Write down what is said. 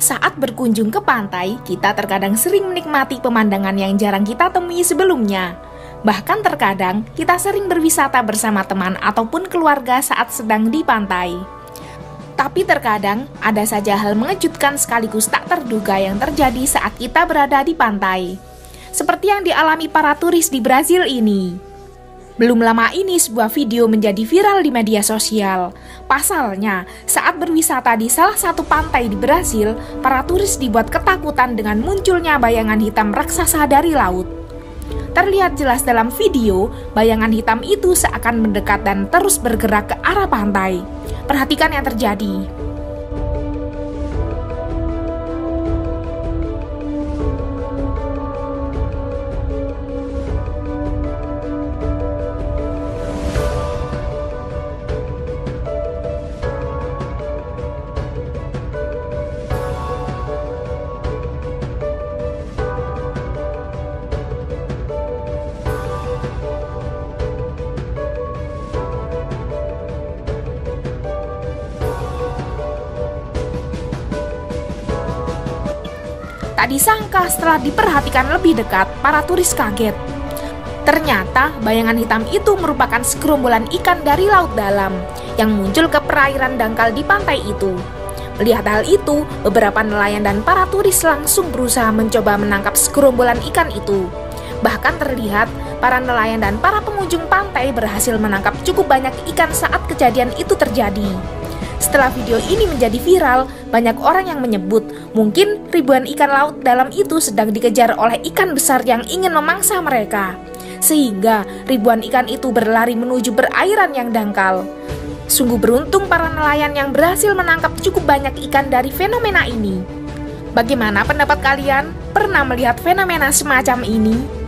Saat berkunjung ke pantai, kita terkadang sering menikmati pemandangan yang jarang kita temui sebelumnya. Bahkan terkadang kita sering berwisata bersama teman ataupun keluarga saat sedang di pantai. Tapi terkadang ada saja hal mengejutkan sekaligus tak terduga yang terjadi saat kita berada di pantai. Seperti yang dialami para turis di Brazil ini. Belum lama ini sebuah video menjadi viral di media sosial. Pasalnya, saat berwisata di salah satu pantai di Brasil, para turis dibuat ketakutan dengan munculnya bayangan hitam raksasa dari laut. Terlihat jelas dalam video, bayangan hitam itu seakan mendekat dan terus bergerak ke arah pantai. Perhatikan yang terjadi. Tak disangka setelah diperhatikan lebih dekat, para turis kaget. Ternyata bayangan hitam itu merupakan segerombolan ikan dari laut dalam yang muncul ke perairan dangkal di pantai itu. Melihat hal itu, beberapa nelayan dan para turis langsung berusaha mencoba menangkap segerombolan ikan itu. Bahkan terlihat para nelayan dan para pengunjung pantai berhasil menangkap cukup banyak ikan saat kejadian itu terjadi. Setelah video ini menjadi viral, banyak orang yang menyebut mungkin ribuan ikan laut dalam itu sedang dikejar oleh ikan besar yang ingin memangsa mereka. Sehingga ribuan ikan itu berlari menuju perairan yang dangkal. Sungguh beruntung para nelayan yang berhasil menangkap cukup banyak ikan dari fenomena ini. Bagaimana pendapat kalian? Pernah melihat fenomena semacam ini?